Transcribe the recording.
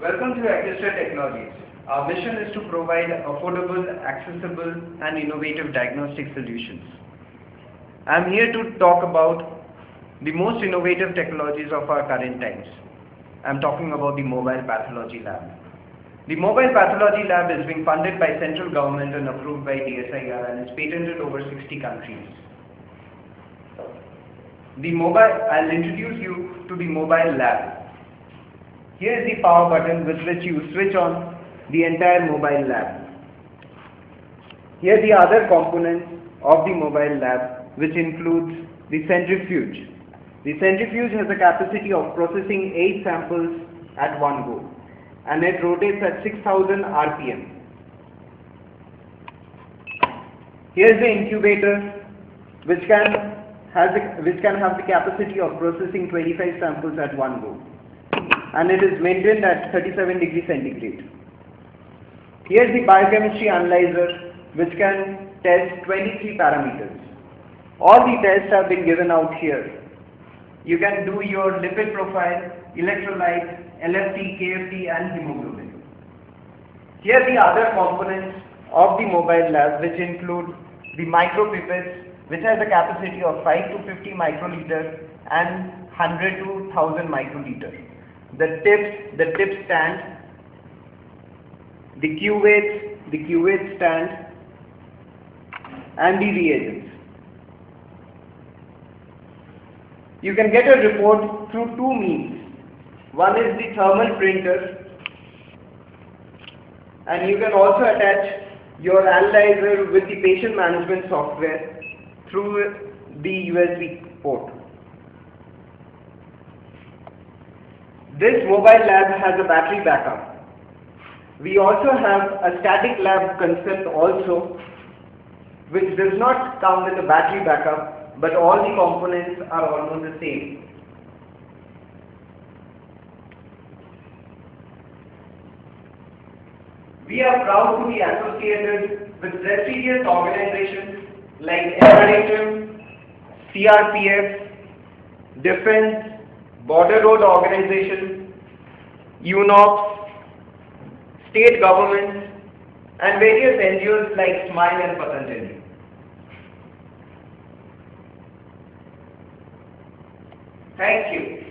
Welcome to Accuster Technologies. Our mission is to provide affordable, accessible, and innovative diagnostic solutions. I'm here to talk about the most innovative technologies of our current times. I'm talking about the Mobile Pathology Lab. The Mobile Pathology Lab is being funded by central government and approved by DSIR and is patented over 60 countries. The mobile, I'll introduce you to the mobile lab. Here is the power button with which you switch on the entire mobile lab. Here are the other components of the mobile lab which includes the centrifuge. The centrifuge has a capacity of processing 8 samples at one go and it rotates at 6000 rpm. Here is the incubator which can has a, which can have the capacity of processing 25 samples at one go and it is maintained at 37 degree centigrade. Here is the biochemistry analyzer which can test 23 parameters. All the tests have been given out here. You can do your lipid profile, electrolyte, LFT, KFT and hemoglobin. Here are the other components of the mobile lab which include the micropipettes which has a capacity of 5 to 50 microliter and 100 to 1000 microliter the tips, the tip stand, the cuvettes, the cuvette stand, and the reagents. You can get a report through two means. One is the thermal printer, and you can also attach your analyzer with the patient management software through the USB port. This mobile lab has a battery backup. We also have a static lab concept also which does not come with a battery backup but all the components are almost the same. We are proud to be associated with prestigious organizations like NRHM, CRPF, Defense, Border Road Organization, UNOPS, state governments, and various NGOs like SMILE and Patanjali. Thank you.